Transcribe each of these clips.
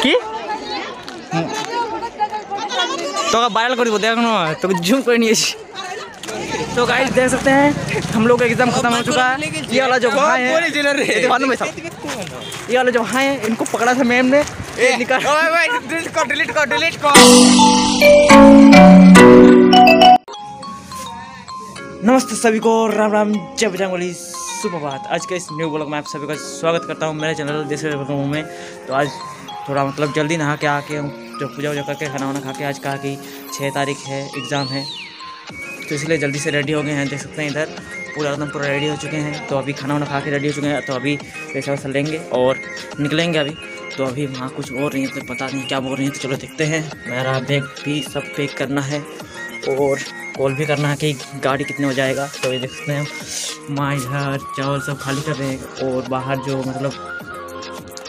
কি তোকে वायरल करी देखो ना तो जूम कर नहीं तो गाइस देख सकते हैं हम लोग का एग्जाम खत्म हो चुका है ये वाला जो भाई है ये मालूम है सब ये वाला जो भाई है इनको पकड़ा था मैम ने ये निकाल डिलीट कर डिलीट कर नमस्ते सभी को राम राम जय बजरंगबली सुप्रभात आज के इस न्यू ब्लॉग में आप सभी का स्वागत करता हूँ मेरे चैनल देश हूँ में तो आज थोड़ा मतलब जल्दी नहा के आके हम जो पूजा वूजा करके खाना वाना खा के आज कहा कि छः तारीख है एग्ज़ाम है। तो इसलिए जल्दी से रेडी हो गए हैं, देख सकते हैं इधर। पूरा एकदम पूरा रेडी हो चुके हैं। तो अभी खाना वाना खा के रेडी हो चुके हैं तो अभी पैसा वैसा लेंगे और निकलेंगे अभी। तो अभी वहाँ कुछ और रही है तो पता नहीं क्या बोल रही हैं तो चलो देखते हैं। मेरा बैग भी सब पैक करना है और कॉल भी करना है कि गाड़ी कितने हो जाएगा तो ये देख सकते हैं, माँ इधर चावल सब खाली कर रहे हैं और बाहर जो मतलब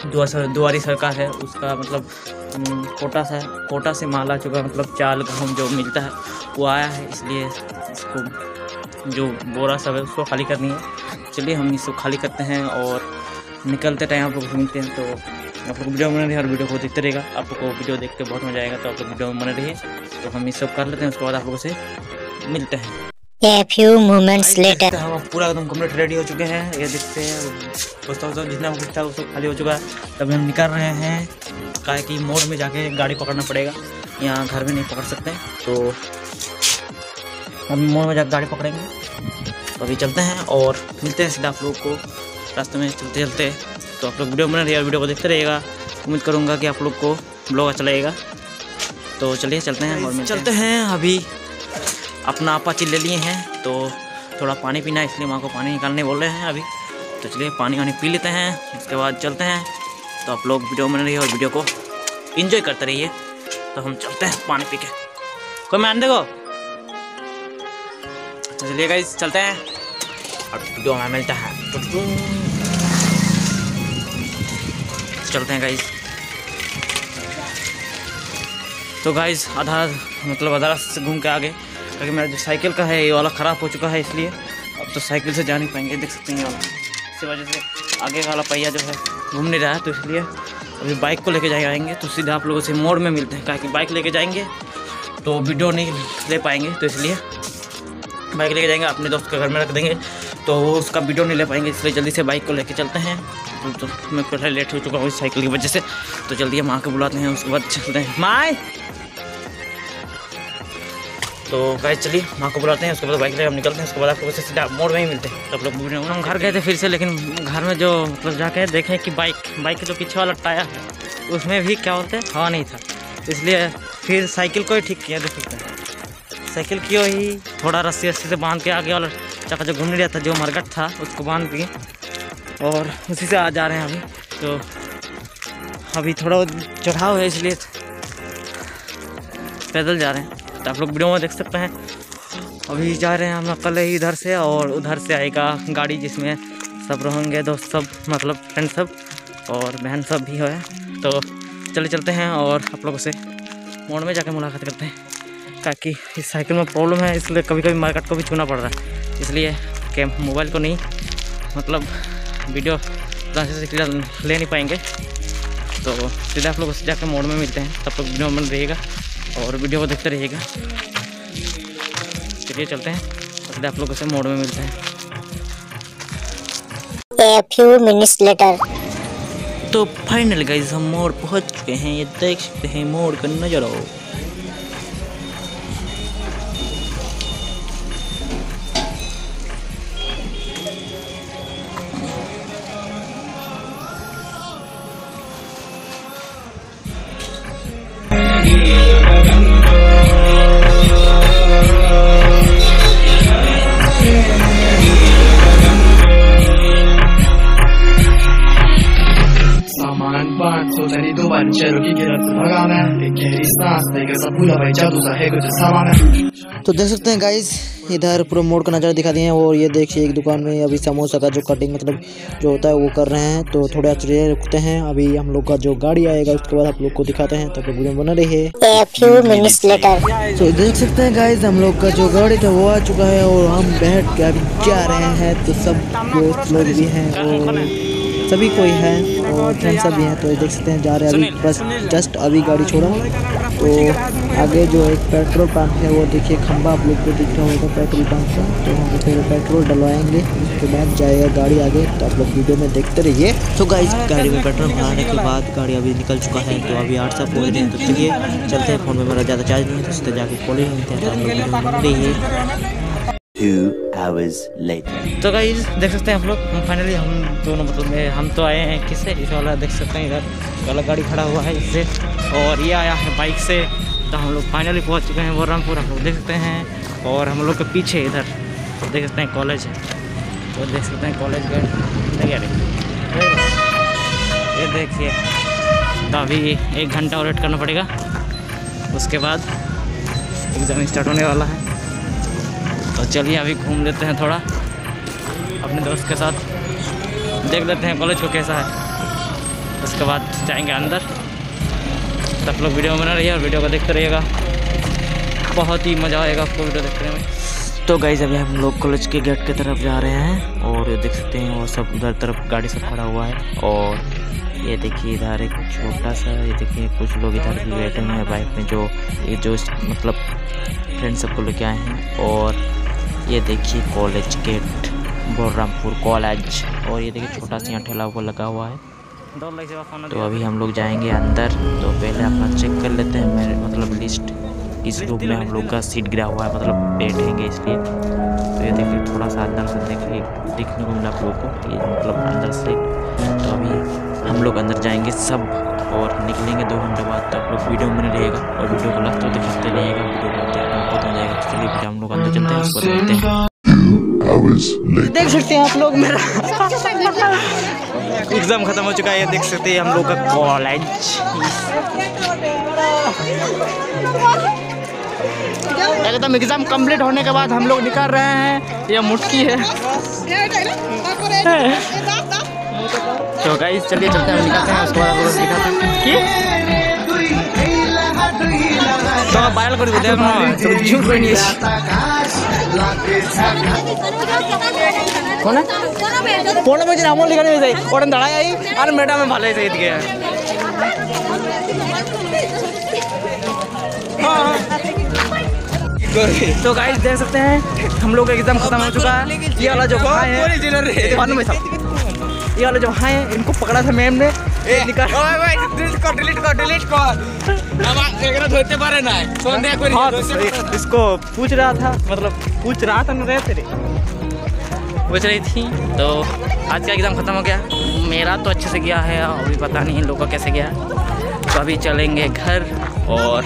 दुआरी सरकार है, उसका मतलब कोटा सा कोटा से माला चुका मतलब चाल गेहूँ जो मिलता है, वो आया है, इसलिए इसको जो बोरा सब है, उसको खाली करनी है। चलिए, हम इसको खाली करते हैं और निकलते टाइम आप लोग घूमते हैं तो आप लोग वीडियो बने रहिए और वीडियो को देखते रहेगा आप लोग को वीडियो देख के बहुत मज़ा आएगा तो आप लोग वीडियो बने रहिए। तो हम ये सब कर लेते हैं, उसके बाद आप लोगों से मिलते हैं। A few moments later. हम पूरा एकदम कंप्लीट रेडी हो चुके हैं। ये देखते हैं दोस्तों दोस्तों जितना कुछ था वो सब खाली हो चुका है। तभी हम निकल रहे हैं क्या है कि मोड़ में जाके गाड़ी पकड़ना पड़ेगा। यहाँ घर में नहीं पकड़ सकते तो हम मोड़ में जाकर गाड़ी पकड़ेंगे। तो अभी चलते हैं और मिलते हैं सीधा आप लोग को रास्ते में। चलते चलते तो आप लोग वीडियो बना रहिए और वीडियो को देखते रहिएगा। उम्मीद करूँगा कि आप लोग को ब्लॉग अच्छा लगेगा। तो चलिए चलते हैं और चलते हैं अभी। अपना अपाची ले लिए हैं तो थोड़ा पानी पीना है, इसलिए माँ को पानी निकालने बोल रहे हैं अभी। तो चलिए पानी वानी पी लेते हैं, उसके बाद चलते हैं। तो आप लोग वीडियो बना रहिए और वीडियो को इन्जॉय करते रहिए। तो हम चलते हैं पानी पी के। कोई मान देखो तो चलिए गाइस चलते हैं। और वीडियो में मिलता है। चलते हैं गाइस तो गाइस आधा मतलब आधा से घूम के आगे। क्योंकि मेरा जो साइकिल का है ये वाला ख़राब हो चुका है इसलिए। अब तो साइकिल से जा नहीं पाएँगे देख सकते हैं ये वाला। इसी वजह से आगे वाला पहिया जो है घूम नहीं रहा है तो इसलिए अभी बाइक को लेके जाए आएँगे तो सीधा आप लोगों से मोड़ में मिलते हैं। कि बाइक लेके जाएँगे तो वीडियो नहीं ले पाएँगे तो इसलिए बाइक लेके जाएँगे अपने दोस्त के घर में रख देंगे। तो वो उसका वीडियो नहीं ले पाएँगे इसलिए जल्दी से बाइक को लेके चलते हैं। तो, तो मैं पहले लेट हो चुका हूँ इस साइकिल की वजह से। तो जल्दी हम माँ को बुलाते हैं उसके बाद चलते हैं। माए! तो गाइस चलिए माँ को बुलाते हैं, उसके बाद बाइक लेकर हम निकलते हैं, उसके बाद आपको वैसे सीधा मोड़ में ही मिलते हैं। सब लोग हम घर गए थे फिर से, लेकिन घर में जो मतलब जाके देखें कि बाइक बाइक के जो पीछे वाला टायर है, उसमें भी क्या बोलते हैं, हवा नहीं था। इसलिए फिर साइकिल को ही ठीक किया, देख सकते हैं। साइकिल की ही थोड़ा रस्सी रस्सी से बाँध के आगे वाला चक्का जो घूम नहीं रहा था, जो मरगट था, उसको बाँध दिए। और उसी से आ जा रहे हैं अभी। तो अभी थोड़ा चढ़ाव है, इसलिए पैदल जा रहे हैं। तो आप लोग वीडियो में देख सकते हैं। अभी जा रहे हैं हम कल ही इधर से और उधर से आएगा गाड़ी जिसमें सब रहेंगे, दोस्त सब मतलब फ्रेंड सब और बहन सब भी है। तो चले चलते हैं और आप लोगों से मोड़ में जाकर मुलाकात करते हैं, ताकि इस साइकिल में प्रॉब्लम है, इसलिए कभी कभी मार्केट को भी छूना पड़ रहा है। इसलिए कि मोबाइल को नहीं मतलब वीडियो से क्लियर ले नहीं पाएँगे। तो सीधा आप लोगों से जाकर मोड़ में मिलते हैं, तब तक वीडियो में रहिएगा। और वीडियो को देखते रहिएगा। चलिए चलते हैं। अगले आप लोगों से मोड़ में मिलते हैं। A few minutes later. तो फाइनल गाइज़ हम मोड़ पहुँच चुके हैं। ये देख सकते हैं मोड़ का नज़ारा। सोचनी दो बार चेहरों की एक गहरी सांस लेकर सब भूला भाई जादू सा है कुछ सामान तो देख सकते हैं गाइस इधर पूरा मोड़ का नज़ारा दिखा दिए हैं और ये देखिए एक दुकान में अभी समोसा का जो कटिंग मतलब जो होता है वो कर रहे हैं। तो थोड़े अच्छे रुकते हैं। अभी हम लोग का जो गाड़ी आएगा उसके बाद आप लोग को दिखाते हैं। तो आप लोग वीडियो बना रही later. तो देख सकते हैं गाइस हम लोग का जो गाड़ी था वो आ चुका है और हम बैठ के अभी जा रहे हैं। तो सब दोस्त लोग भी हैं और सभी कोई है और फ्रेंड सब भी हैं तो देख सकते हैं, जा रहे हैं अभी, बस जस्ट अभी गाड़ी छोड़ा। तो आगे जो एक पेट्रोल पंप है, वो देखिए खंबा आप लोग को दिख रहा होगा पेट्रोल पंप का। तो पे फिर पेट्रोल डलवाएँगे, उसके बाद जाएगा गाड़ी आगे। तो आप लोग वीडियो में देखते रहिए। तो गाइस गाड़ी में पेट्रोल भराने के बाद गाड़ी अभी निकल चुका है तो अभी आठ सौ पहुँच हैं। तो चलिए, चलते हैं, फ़ोन में मेरा ज़्यादा चार्ज नहीं है तो सीधे जाके कॉलेज मिलते हैं। तो लोग रहिए Two hours later. तो गाइस देख सकते हैं आप लोग फाइनली हम दोनों मतलब हम तो आए हैं किससे? इस वाला देख सकते हैं इधर वाला गाड़ी खड़ा हुआ है इससे। और ये आया है बाइक से तो हम लोग फाइनली पहुँच चुके हैं वो रामपुर आप लोग देख सकते हैं, और हम लोग के पीछे इधर, देख सकते हैं कॉलेज है। तो देख सकते हैं कॉलेज गए ये देखिए तो अभी एक घंटा और वेट करना पड़ेगा। उसके बाद एग्ज़ाम स्टार्ट होने वाला है। तो चलिए अभी घूम लेते हैं थोड़ा। अपने दोस्त के साथ। देख लेते हैं कॉलेज को कैसा है। उसके बाद जाएँगे अंदर। तब लोग वीडियो बना रहिए और वीडियो को देखते रहिएगा। बहुत ही मज़ा आएगा आपको वीडियो देखने में। तो गाइज़ अभी हम लोग कॉलेज के गेट की तरफ़ जा रहे हैं और ये देख सकते हैं, वो सब उधर तरफ़ गाड़ी सब खड़ा हुआ है। और ये देखिए, इधर एक छोटा सा, ये देखिए, कुछ लोग इधर भी बैठे हुए हैं बाइक में जो, ये जो मतलब फ्रेंड सबको लेके आए हैं। और ये देखिए कॉलेज गेट बलरामपुर कॉलेज और ये देखिए छोटा सा यहाँ ठेला हुआ लगा हुआ है। तो अभी हम लोग जाएँगे अंदर तो पहले अपना चेक कर लेते हैं, मेरे मतलब लिस्ट इस रूम में हम लोग का सीट गिरा हुआ है मतलब बैठेंगे इसलिए। तो ये देखिए थोड़ा सा अंदर से देखिए, देखने को मिला आप लोगों को ये मतलब अंदर से। तो अभी हम लोग अंदर जाएँगे सब, और निकलेंगे दो घंटे बाद तो आप लोग वीडियो में रहेगा और वीडियो को लास्ट तक देखते रहिएगा, वीडियो को में बहुत मज़ा आएगा तो चलिए फिर हम लोग अंदर चलते हैं उसको देखते हैं देख सकते हैं आप लोग मेरा एग्ज़ाम खत्म हो चुका है देख सकते हैं हम लोग का कॉलेज एकदम एग्ज़ाम कंप्लीट होने के बाद हम लोग निकल रहे हैं ये मुटकी है तो गाइस चलिए चलते हैं हम निकलते हैं उसके बाद दिखाते हैं कि तो वायरल कर देते हैं तो झूठ कोई नहीं কোনে পনেরো বছর এমন লিখানো হয়ে যায় ওটা দাঁড়ায় আই আর ম্যাডামে ভালো হয়েছে এদিকে तो गाइस देख सकते हैं हम लोग का एग्जाम खत्म हो चुका है ये वाला जो भाई है मालूम है सब ये वाला जो भाई है इनको पकड़ा था मैम ने ये निकाल ডিলিট কর ডিলিট কর ডিলিট কর আমার এখানে ধরতে পারে না সন্দেহ করি हाँ तो इसको पूछ रहा था मतलब पूछ रहा था ना रहे तेरे पूछ रही थी तो आज का एग्ज़ाम ख़त्म हो गया मेरा तो अच्छे से गया है अभी पता नहीं इन लोगों का कैसे गया है तो अभी चलेंगे घर और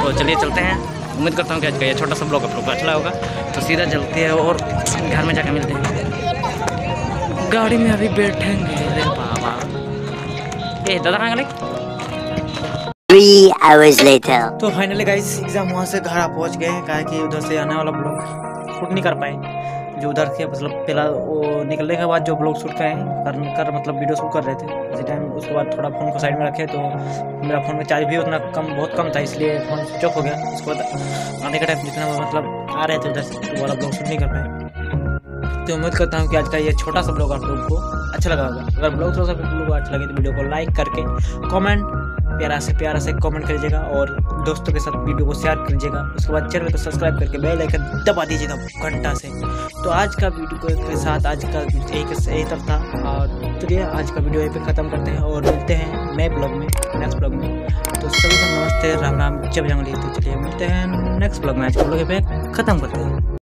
तो चलिए चलते हैं उम्मीद करता हूँ कि आज का ये छोटा सा ब्लॉग आप लोग को अच्छा लगा होगा तो सीधा चलते हैं और घर में जाकर मिलते हैं गाड़ी में अभी बैठेंगे। अरे बाबा। ए दादा कहाँ गए Three hours later. तो फाइनली गाइस एग्ज़ाम वहाँ से घर आ पहुँच गए। कहा कि उधर से आने वाला ब्लॉग शूट नहीं कर पाए। जो उधर के मतलब पहला वो निकलने के बाद जो ब्लॉग शूट करे कर, कर मतलब वीडियो शूट कर रहे थे। उसी टाइम उसके बाद थोड़ा फ़ोन को साइड में रखे तो मेरा फ़ोन में चार्ज भी उतना कम बहुत कम था इसलिए फ़ोन स्विच ऑफ़ हो गया। उसके बाद आने के टाइम जितना मतलब आ रहे थे उधर से तो वाला ब्लॉग शूट नहीं कर पाए। तो उम्मीद करता हूँ कि आज का ये छोटा सा ब्लॉग आप लोगों को अच्छा लगा होगा। अगर ब्लॉग थोड़ा सा ब्लॉग अच्छा लगे तो वीडियो को लाइक करके कमेंट प्यारा से प्यारा से कमेंट करिएगा और दोस्तों के साथ वीडियो को शेयर कीजिएगा उसके बाद चैनल को सब्सक्राइब करके बेल आइकन दबा दीजिएगा घंटा से। तो आज का वीडियो के साथ, आज का यही यही तक था और चलिए आज का वीडियो यहीं पे ख़त्म करते हैं और मिलते हैं नए ब्लॉग में नेक्स्ट ब्लॉग में। तो सभी को नमस्ते, राम राम जब जंगली तो चलिए मिलते हैं नेक्स्ट ब्लॉग में। आज का ब्लॉग पे ख़त्म करते हैं।